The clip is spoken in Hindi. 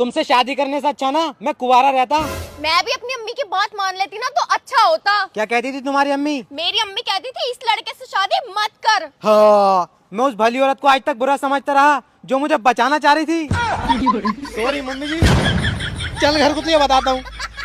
तुमसे शादी करने से अच्छा ना मैं कुवारा रहता। मैं भी अपनी अम्मी की बात मान लेती ना तो अच्छा होता। क्या कहती थी तुम्हारी अम्मी? मेरी अम्मी कहती थी इस लड़के से शादी मत कर। हाँ मैं उस भली औरत को आज तक बुरा समझता रहा जो मुझे बचाना चाह रही थी। सॉरी मम्मी जी। चल घर को तो ये बताता हूँ।